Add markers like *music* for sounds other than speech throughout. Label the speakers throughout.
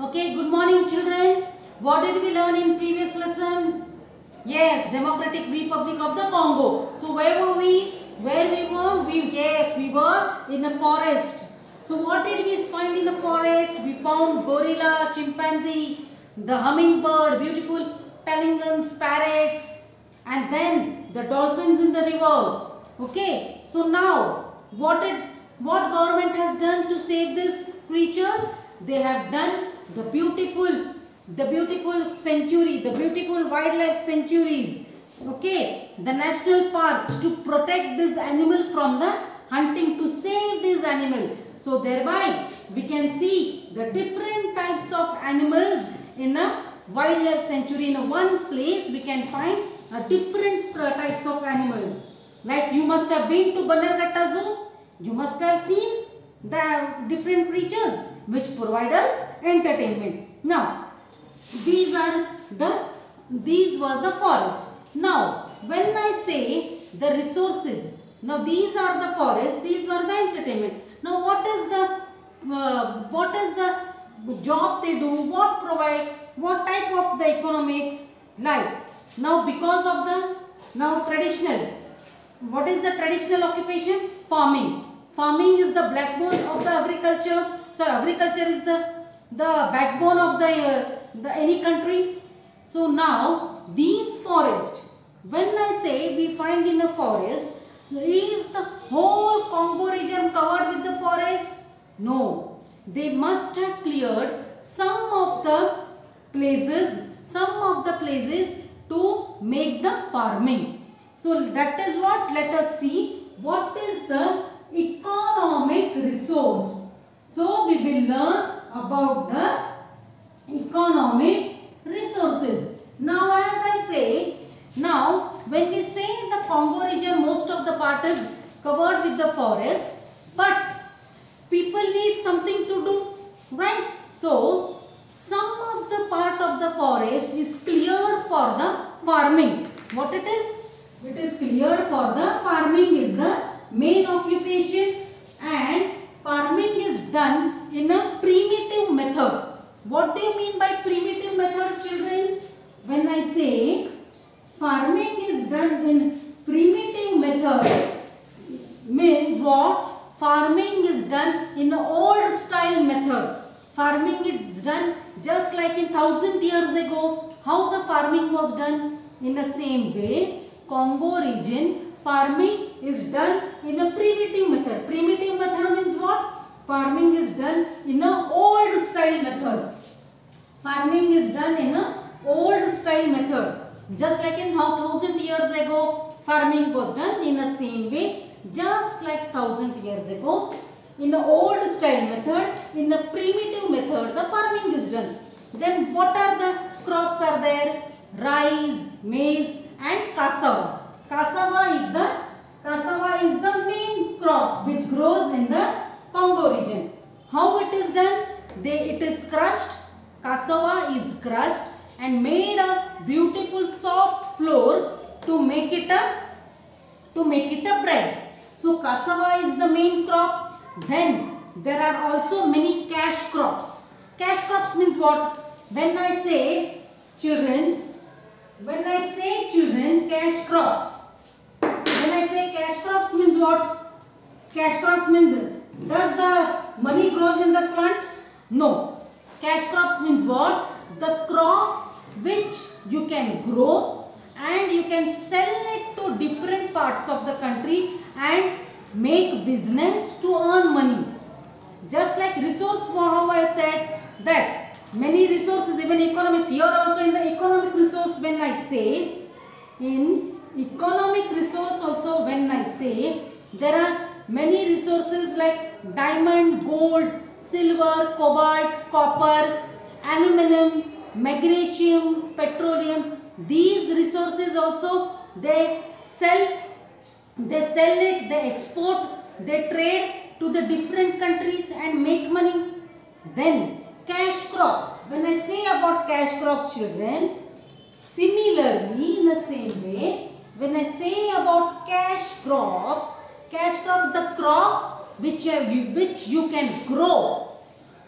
Speaker 1: Okay, good morning children. What did we learn in previous lesson? Yes, Democratic Republic of the Congo. So where were we? Where we were? We yes, we were in a forest. So what did we find in the forest? We found gorilla, chimpanzee, the hummingbird, beautiful pelicans, parrots, and then the dolphins in the river. Okay, so now what did what government has done to save these creatures? They have done the beautiful the beautiful sanctuary, the beautiful wildlife sanctuaries, okay, the national parks to protect this animal from the hunting, to save this animal. So thereby we can see the different types of animals in a wildlife sanctuary. In one place we can find different types of animals. Like you must have been to Bannerghatta Zoo, you must have seen the different creatures which provide us entertainment. Now, these are the these were the forest. Now when i say the resources now these are the forest these were the entertainment. Now what is the uh, what is the job they do? What provide what type of the economics? Like now because of the now traditional what is the traditional occupation? Farming farming is the backbone of the agriculture so agriculture is the the backbone of the uh, the any country. So now these forests, when I say we find in a forest, is the whole Congo region covered with the forest? No, they must have cleared some of the places, some of the places to make the farming. So that is what let us see what is the economic resource. So we will learn about the economic resources. Now as I say, now when we say the Congo region most of the part is covered with the forest but people need something to do right. So some of the part of the forest is cleared for the farming. What it is? It is cleared for the farming is the main occupation and farming is done in a primitive method. What do you mean by primitive method children? When I say farming is done in primitive method means what? Farming is done in old style method. Farming is done just like in thousand years ago. How the farming was done? In the same way, Congo region farming is done in a primitive method. Primitive method means what? Farming is done in a old style method. Farming is done in a old style method. Just like in how thousand years ago, farming was done in the same way. Just like thousand years ago, in the old style method, in the primitive method, the farming is done. Then what are the crops are there? Rice, maize and cassava. Cassava is the cassava is the main crop which grows in the Congo region. How it is done? They, it is crushed. Cassava is crushed and made a beautiful soft flour to make it a to make it a bread. So cassava is the main crop. Then there are also many cash crops. Cash crops means what? When I say children, when I say children cash crops, when I say cash crops means what? Cash crops means does the money grows in the plant? No. Cash crops means what? The crop which you can grow and you can sell it to different parts of the country and make business to earn money. Just like resource how I said that many resources even economists here also in the economic resource when I say in economic resource also when I say there are many resources like diamond, gold, silver, cobalt, copper, aluminum, magnesium, petroleum. These resources also they sell, they sell it, they export, they trade to the different countries and make money. Then cash crops. When I say about cash crops children, similarly in the same way, when I say about cash crops, cash crop the crop which you, which you can grow.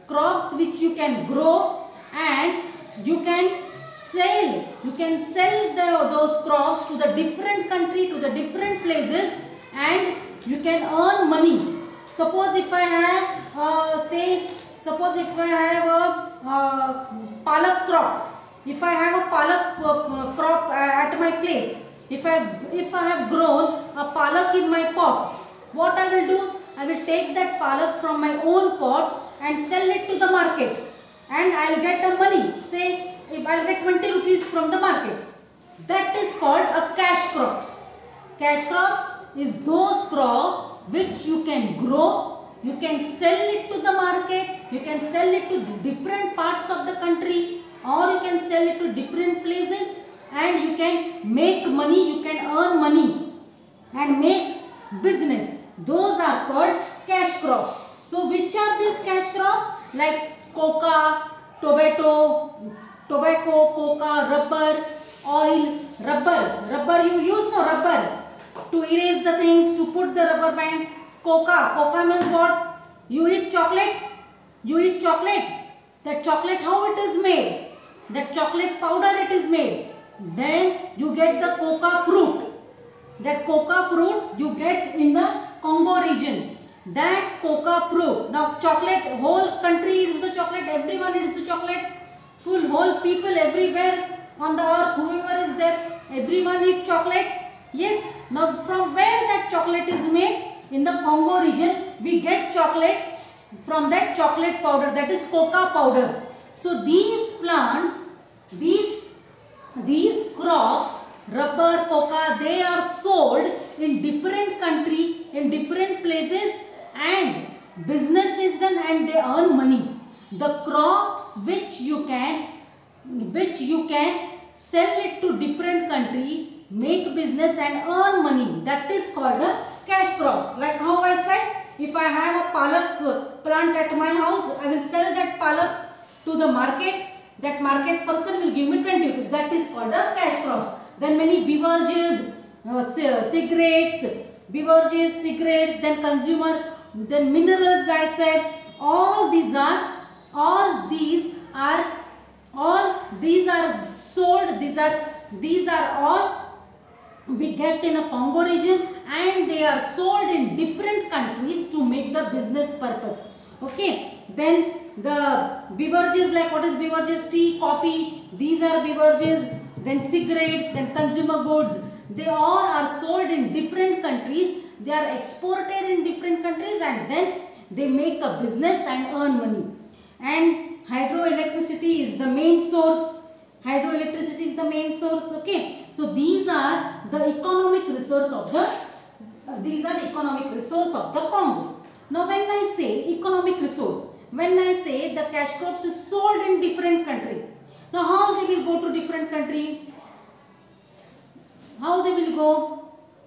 Speaker 1: Crops which you can grow and you can sell you can sell the, those crops to the different country to the different places and you can earn money. Suppose if i have uh, say suppose if i have a uh, palak crop. If i have a palak uh, crop at my place if i if i have grown a palak in my pot what i will do i will take that palak from my own pot and sell it to the market and i'll get the money say if I'll get 20 rupees from the market. That is called a cash crops. Cash crops is those crop which you can grow, you can sell it to the market, you can sell it to different parts of the country or you can sell it to different places and you can make money, you can earn money and make business. Those are called cash crops. So which are these cash crops? Like coca, tomato, tobacco, coca, rubber, oil, rubber. Rubber you use no rubber to erase the things, to put the rubber band. Coca, coca means what? You eat chocolate, you eat chocolate. That chocolate how it is made? That chocolate powder it is made. Then you get the coca fruit. That coca fruit you get in the Congo region. That coca fruit. Now chocolate, whole country eats the chocolate, everyone eats the chocolate full whole people everywhere on the earth whoever is there everyone eat chocolate yes now from where that chocolate is made in the Congo region we get chocolate from that chocolate powder that is coca powder so these plants these these crops rubber coca they are sold in different country in different places and business is done and they earn money. The crops which you can which you can sell it to different country make business and earn money. That is called the cash crops. Like how i said if i have a palak plant at my house i will sell that palak to the market that market person will give me 20 rupees. That is called a cash crops. Then many beverages uh, cigarettes beverages cigarettes then consumer then minerals i said. All these are all these are all these are sold. These are these are all we get in a Congo region and they are sold in different countries to make the business purpose. Okay? Then the beverages like what is beverages? Tea coffee. These are beverages. Then cigarettes then consumer goods. They all are sold in different countries. They are exported in different countries and then they make a business and earn money. And hydroelectricity is the main source. Hydroelectricity is the main source okay? So these are the economic resource of the uh, these are economic resource of the congo. Now when i say economic resource when i say the cash crops is sold in different country. Now how they will go to different country? How they will go?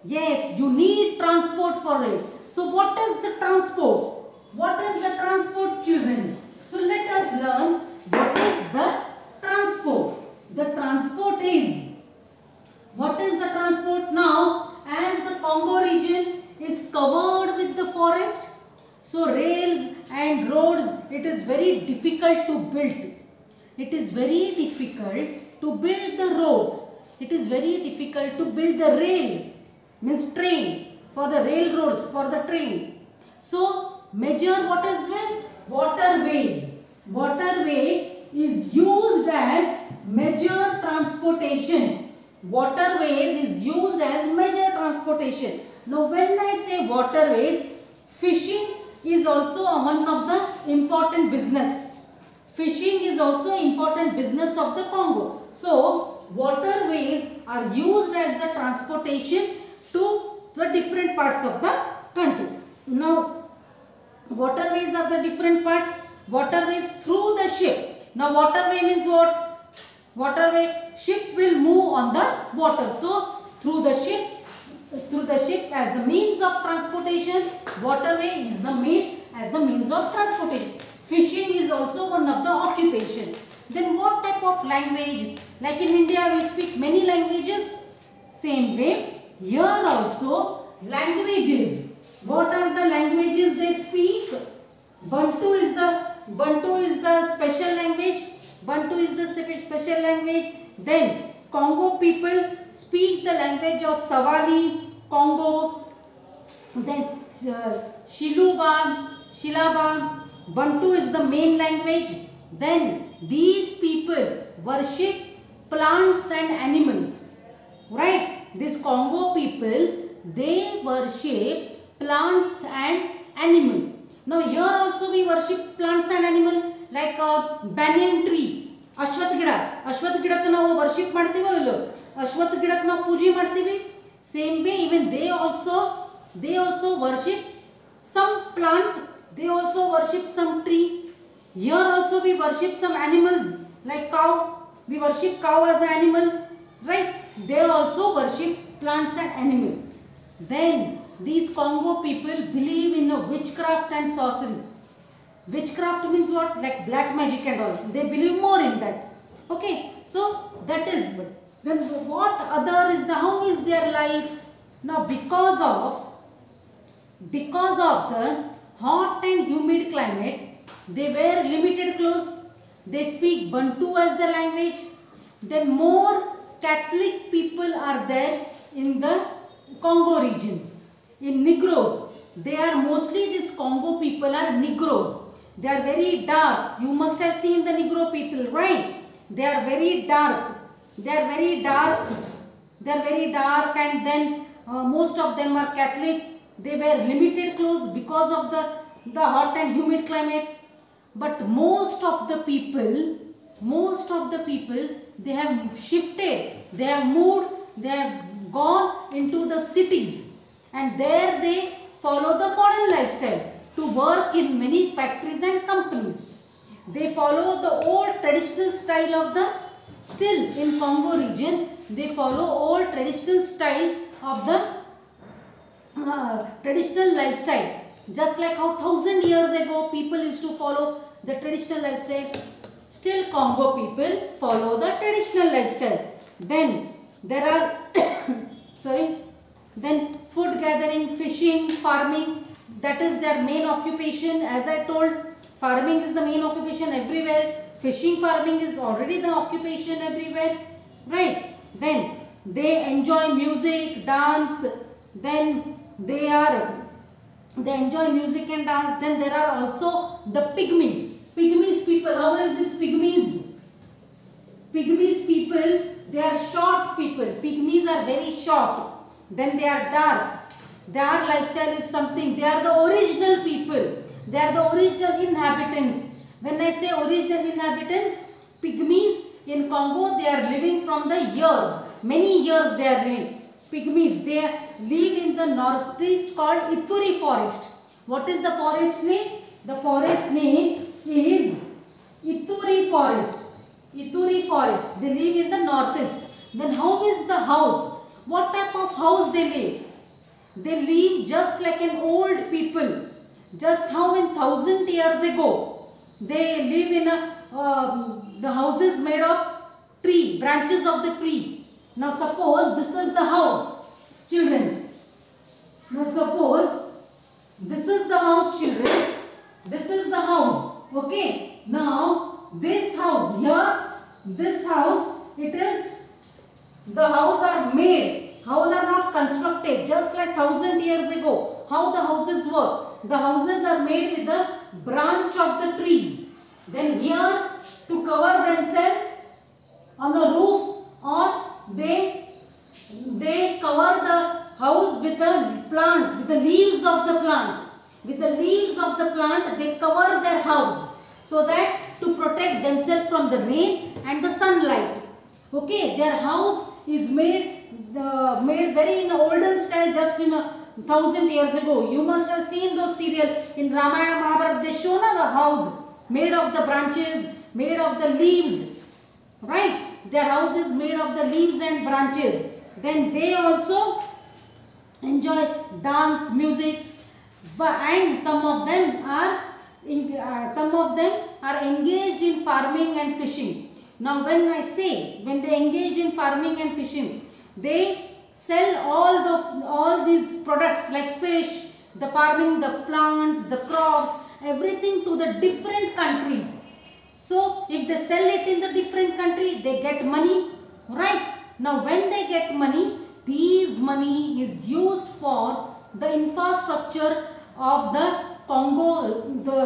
Speaker 1: Yes you need transport for it. So what is the transport? What is the transport children? So let us learn what is the transport. The transport is, what is the transport now? As the Congo region is covered with the forest, so rails and roads, it is very difficult to build. It is very difficult to build the roads. It is very difficult to build the rail, means train, for the railroads, for the train. So, measure what is this? waterways. Waterway is used as major transportation. Waterways is used as major transportation. Now when I say waterways, fishing is also one of the important business. Fishing is also important business of the Congo. So waterways are used as the transportation to the different parts of the country. Now waterways are the different parts. Waterways through the ship. Now waterway means what? Waterway ship will move on the water. So through the ship through the ship as the means of transportation waterway is the main as the means of transportation fishing is also one of the occupation then what type of language like in india we speak many languages same way here also languages what are the languages they speak? Bantu is the Bantu is the special language. Bantu is the special language. Then Congo people speak the language of Savali, Congo, then uh, Shiluba, Shilaba, Bantu is the main language. Then these people worship plants and animals. Right? These Congo people, they worship plants and animal. Now here also we worship plants and animal like a banyan tree. ಅಶ್ವತ್ಥ ಗಿಡ ಅಶ್ವತ್ಥ ಗಿಡಕ್ಕೆ ನಾವು worship ಮಾಡ್ತೀವೋ ಇಲ್ಲೋ ಅಶ್ವತ್ಥ ಗಿಡಕ್ಕೆ ನಾವು ಪೂಜೆ ಮಾಡ್ತೀವಿ same way even they also they also worship some plant they also worship some tree. Here also we worship some animals like cow. We worship cow as an animal right? They also worship plants and animal. Then these congo people believe in a witchcraft and sorcery. Witchcraft means what? Like black magic and all. They believe more in that. Okay so that is then what other is the how is their life? Now because of because of the hot and humid climate they wear limited clothes they speak bantu as the language then more catholic people are there in the congo region. In negroes they are mostly these congo people are negroes. They are very dark. You must have seen the negro people right? They are very dark. They are very dark. They are very dark and then uh, most of them are catholic they wear limited clothes because of the the hot and humid climate. But most of the people most of the people they have shifted they have moved they have gone into the cities. And there they follow the modern lifestyle to work in many factories and companies. They follow the old traditional style of the still in congo region they follow old traditional style of the uh, traditional lifestyle. Just like how thousand years ago people used to follow the traditional lifestyle still congo people follow the traditional lifestyle. Then there are *coughs* sorry then food gathering fishing farming that is their main occupation. As i told farming is the main occupation everywhere. Fishing farming is already the occupation everywhere right? Then they enjoy music dance then they are they enjoy music and dance. Then there are also the pygmies. Pygmies people how is this pygmies? Pygmies people they are short people. Pygmies are very short. Then they are dark. Their lifestyle is something. They are the original people. They are the original inhabitants. When i say original inhabitants pygmies in congo they are living from the years. Many years they are living pygmies they live in the northeast called ituri forest. What is the forest name? The forest name is ituri forest. Ituri forest. They live in the northeast. Then how is the house? What type of house they live? They live just like an old people. Just how in thousand years ago they live in a um, the houses made of tree branches of the tree now suppose this is the house children. Now suppose this is the house children. This is the house okay? Now this house here this house it is the house are made. House are not constructed just like thousand years ago. How the houses were the houses are made with the branch of the trees. Then here to cover themselves on a roof or they they cover the house with the plant with the leaves of the plant. With the leaves of the plant they cover their house so that to protect themselves from the rain and the sunlight. Okay their house is made uh, made very in olden style just in a thousand years ago. You must have seen those serials. In ramayana mahabharata they show na the house made of the branches made of the leaves right their house is made of the leaves and branches. Then they also enjoy dance music and some of them are in, uh, some of them are engaged in farming and fishing. Now when i say when they engage in farming and fishing they sell all the all these products like fish the farming the plants the crops everything to the different countries So if they sell it in the different country, they get money, right? Now when they get money, these money is used for the infrastructure of the Congo, the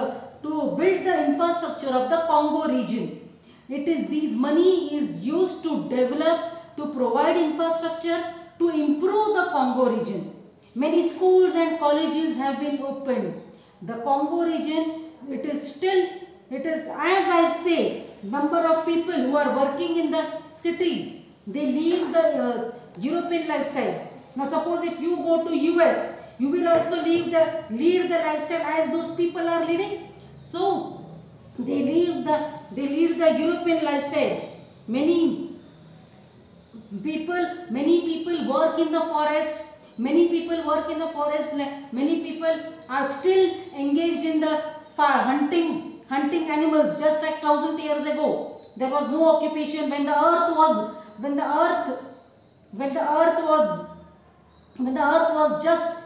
Speaker 1: to build the infrastructure of the Congo region. It is these money is used to develop, to provide infrastructure, to improve the Congo region. Many schools and colleges have been opened. The Congo region, it is still, it is as I say, number of people who are working in the cities, they leave the uh, European lifestyle. Now suppose if you go to US, you will also leave the, lead the lifestyle as those people are leading. So, they leave the, they lead the European lifestyle. Many people, many people work in the forest, many people work in the forest, many people are still engaged in the hunting, hunting animals just like thousand years ago. There was no occupation when the earth was, when the earth, when the earth was, when the earth was just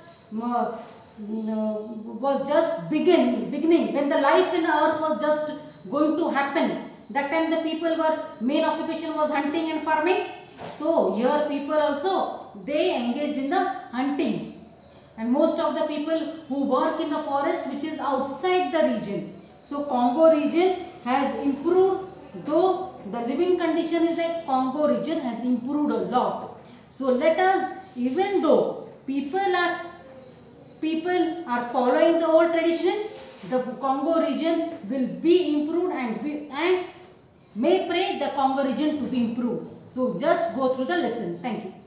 Speaker 1: uh, was just begin, beginning, when the life in the earth was just going to happen. That time the people were, main occupation was hunting and farming. So here people also, they engaged in the hunting. And most of the people who work in the forest which is outside the region. So Congo region has improved though the living condition is like Congo region has improved a lot. So let us even though people are people are following the old tradition, the Congo region will be improved and, we, and may pray the Congo region to be improved. So just go through the lesson. Thank you.